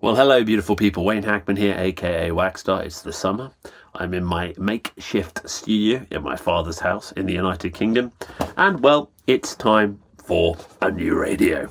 Well, hello, beautiful people. Wayne Hackman here, aka Whackstar. It's the summer. I'm in my makeshift studio in my father's house in the United Kingdom. And, well, it's time for a new radio.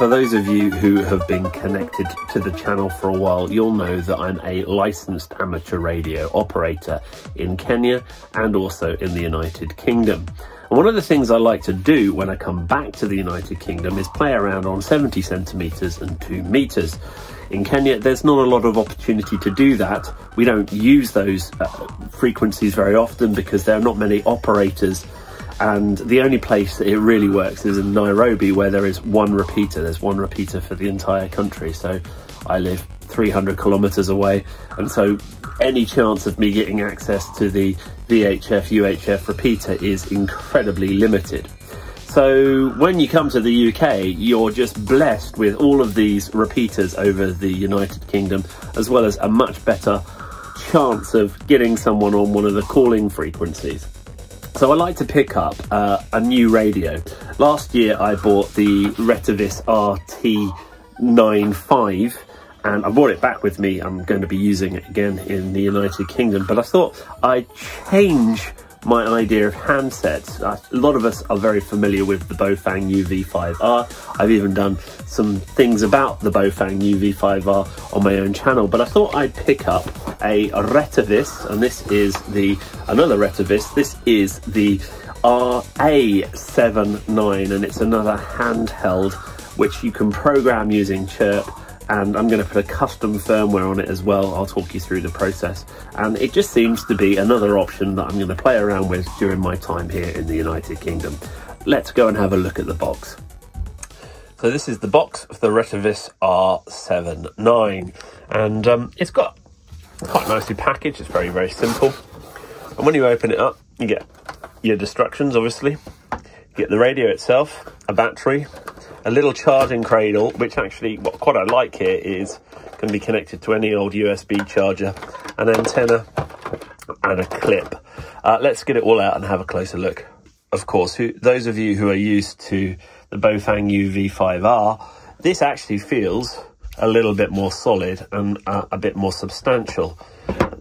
For those of you who have been connected to the channel for a while, you'll know that I'm a licensed amateur radio operator in Kenya and also in the United Kingdom. And one of the things I like to do when I come back to the United Kingdom is play around on 70 centimetres and 2 metres. In Kenya, there's not a lot of opportunity to do that. We don't use those uh, frequencies very often because there are not many operators and the only place that it really works is in Nairobi where there is one repeater. There's one repeater for the entire country. So I live 300 kilometers away. And so any chance of me getting access to the VHF UHF repeater is incredibly limited. So when you come to the UK you're just blessed with all of these repeaters over the United Kingdom as well as a much better chance of getting someone on one of the calling frequencies so I like to pick up uh, a new radio. Last year I bought the Retevis RT95 and I brought it back with me. I'm going to be using it again in the United Kingdom, but I thought I'd change my idea of handsets. Uh, a lot of us are very familiar with the Baofeng UV5R. I've even done some things about the Baofeng UV5R on my own channel, but I thought I'd pick up a Retevis, and this is the another Retevis, This is the RA79, and it's another handheld which you can program using Chirp and I'm going to put a custom firmware on it as well. I'll talk you through the process. And it just seems to be another option that I'm going to play around with during my time here in the United Kingdom. Let's go and have a look at the box. So this is the box of the Retevis R79 and um, it's got quite nicely packaged. It's very, very simple. And when you open it up, you get your instructions, obviously. You get the radio itself, a battery, a little charging cradle, which actually, what quite I like here is can be connected to any old USB charger, an antenna, and a clip. Uh, let's get it all out and have a closer look. Of course, who, those of you who are used to the Baofeng UV5R, this actually feels a little bit more solid and uh, a bit more substantial.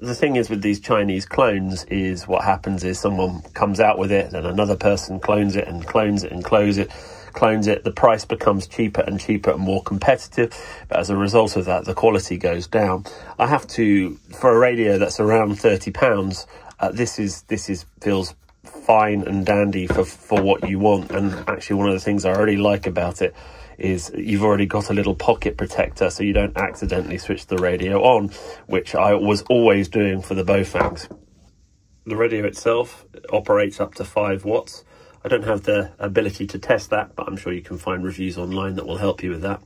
The thing is with these Chinese clones is what happens is someone comes out with it, then another person clones it and clones it and clones it clones it, the price becomes cheaper and cheaper and more competitive. But as a result of that, the quality goes down. I have to, for a radio that's around thirty pounds, uh, this is this is feels fine and dandy for for what you want. And actually, one of the things I really like about it is you've already got a little pocket protector so you don't accidentally switch the radio on, which I was always doing for the Baofengs. The radio itself operates up to 5 watts. I don't have the ability to test that, but I'm sure you can find reviews online that will help you with that.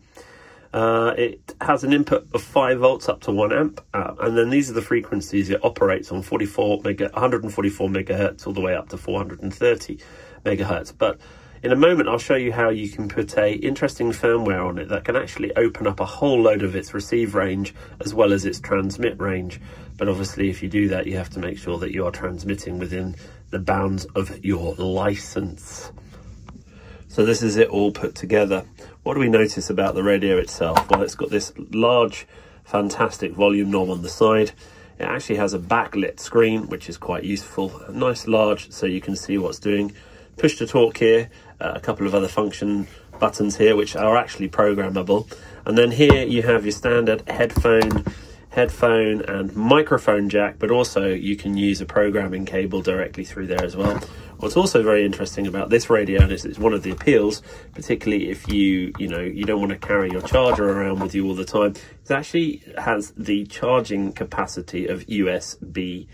Uh, it has an input of 5 volts up to 1 amp, uh, and then these are the frequencies it operates on 44 mega, 144 megahertz all the way up to 430 megahertz. But in a moment, I'll show you how you can put a interesting firmware on it that can actually open up a whole load of its receive range as well as its transmit range. But obviously, if you do that, you have to make sure that you are transmitting within the bounds of your license. So this is it all put together. What do we notice about the radio itself? Well, it's got this large, fantastic volume knob on the side. It actually has a backlit screen, which is quite useful. Nice large, so you can see what's doing. Push to talk here, uh, a couple of other function buttons here, which are actually programmable. And then here you have your standard headphone headphone and microphone jack, but also you can use a programming cable directly through there as well. What's also very interesting about this radio, and it's, it's one of the appeals, particularly if you you know you don't want to carry your charger around with you all the time, it actually has the charging capacity of USB-C,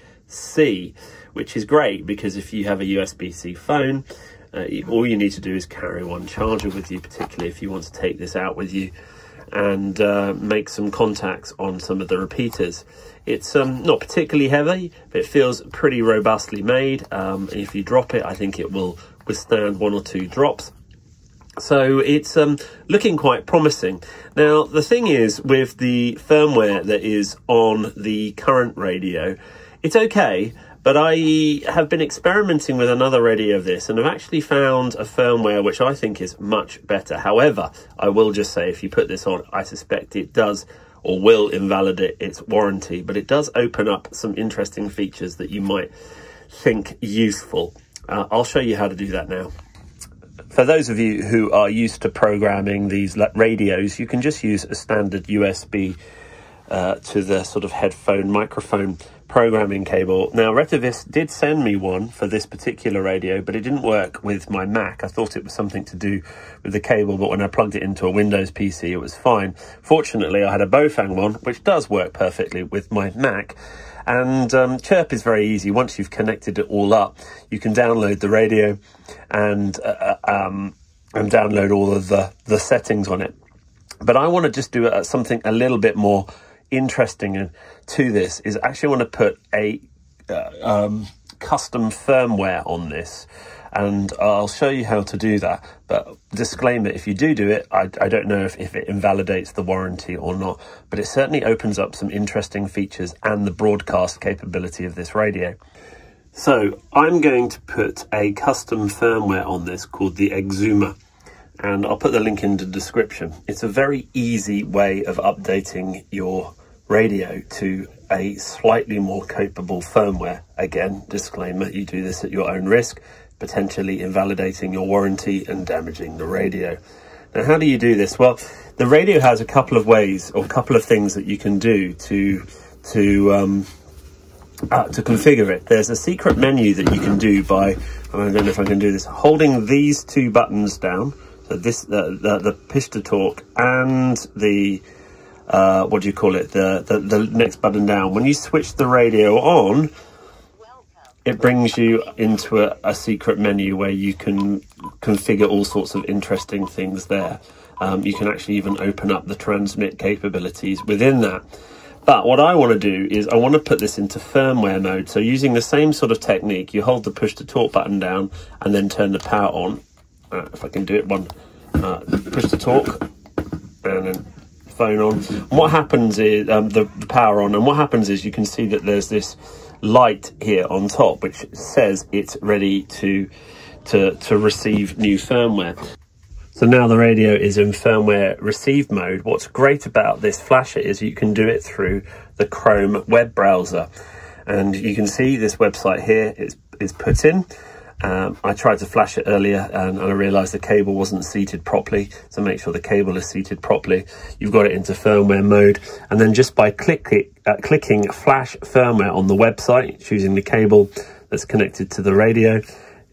which is great because if you have a USB-C phone, uh, all you need to do is carry one charger with you, particularly if you want to take this out with you and uh, make some contacts on some of the repeaters. It's um, not particularly heavy, but it feels pretty robustly made. Um, if you drop it, I think it will withstand one or two drops. So it's um, looking quite promising. Now, the thing is with the firmware that is on the current radio, it's okay, But I have been experimenting with another radio of this and I've actually found a firmware which I think is much better. However, I will just say if you put this on, I suspect it does or will invalidate its warranty, but it does open up some interesting features that you might think useful. Uh, I'll show you how to do that now. For those of you who are used to programming these radios, you can just use a standard USB uh, to the sort of headphone microphone programming cable. Now, Retevis did send me one for this particular radio, but it didn't work with my Mac. I thought it was something to do with the cable, but when I plugged it into a Windows PC, it was fine. Fortunately, I had a Baofeng one, which does work perfectly with my Mac. And um, Chirp is very easy. Once you've connected it all up, you can download the radio and uh, uh um, and download all of the, the settings on it. But I want to just do uh, something a little bit more interesting to this is actually want to put a uh, um, custom firmware on this and I'll show you how to do that. But disclaimer, if you do do it, I, I don't know if, if it invalidates the warranty or not, but it certainly opens up some interesting features and the broadcast capability of this radio. So I'm going to put a custom firmware on this called the Egzumer and I'll put the link in the description. It's a very easy way of updating your radio to a slightly more capable firmware. Again, disclaimer, you do this at your own risk, potentially invalidating your warranty and damaging the radio. Now, how do you do this? Well, the radio has a couple of ways or a couple of things that you can do to to um, uh, to configure it. There's a secret menu that you can do by, I don't know if I can do this, holding these two buttons down, so this the, the, the push to talk and the uh, what do you call it, the, the, the next button down. When you switch the radio on, it brings you into a, a, secret menu where you can configure all sorts of interesting things there. Um, you can actually even open up the transmit capabilities within that. But what I want to do is I want to put this into firmware mode. So using the same sort of technique, you hold the push to talk button down and then turn the power on. Uh, if I can do it one, uh, push to talk and then phone on. And what happens is um, the, the power on, and what happens is you can see that there's this light here on top which says it's ready to to to receive new firmware. So now the radio is in firmware receive mode. What's great about this flasher is you can do it through the Chrome web browser. And you can see this website here is, is put in. Um, I tried to flash it earlier and, and I realized the cable wasn't seated properly. So make sure the cable is seated properly. You've got it into firmware mode. And then just by click, uh, clicking flash firmware on the website, choosing the cable that's connected to the radio,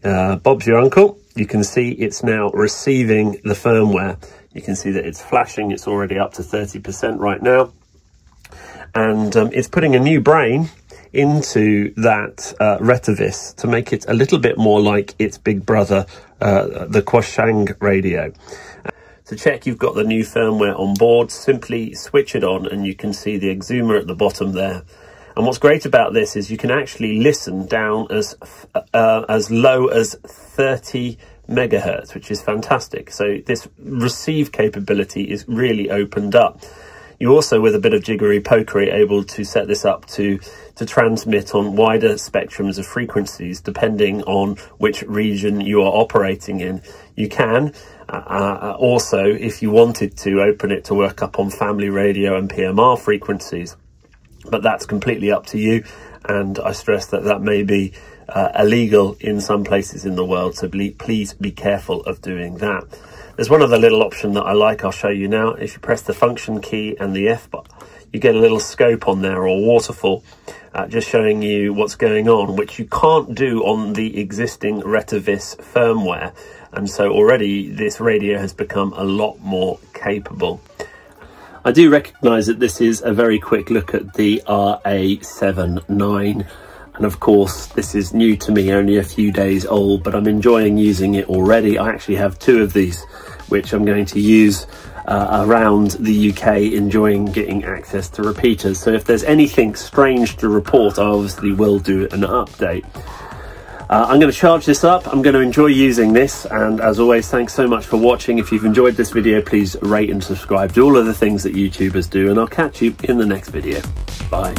uh, Bob's your uncle. You can see it's now receiving the firmware. You can see that it's flashing. It's already up to 30% right now. And um, it's putting a new brain into that uh, Retevis to make it a little bit more like its big brother, uh, the Quansheng radio. To check you've got the new firmware on board, simply switch it on and you can see the Egzumer at the bottom there. And what's great about this is you can actually listen down as uh, as low as 30 megahertz, which is fantastic. So this receive capability is really opened up. You also, with a bit of jiggery pokery, able to set this up to, to transmit on wider spectrums of frequencies depending on which region you are operating in. You can uh, uh, also, if you wanted to, open it to work up on family radio and PMR frequencies, but that's completely up to you. And I stress that that may be uh, illegal in some places in the world, so please be careful of doing that. There's one other little option that I like, I'll show you now. If you press the function key and the F button, you get a little scope on there or waterfall, uh, just showing you what's going on, which you can't do on the existing Retevis firmware. And so already this radio has become a lot more capable. I do recognise that this is a very quick look at the RA79 and of course this is new to me only a few days old but I'm enjoying using it already. I actually have two of these which I'm going to use uh, around the UK enjoying getting access to repeaters. So if there's anything strange to report I obviously will do an update uh, I'm going to charge this up. I'm going to enjoy using this. And as always, thanks so much for watching. If you've enjoyed this video, please rate and subscribe. Do all of the things that YouTubers do. And I'll catch you in the next video. Bye.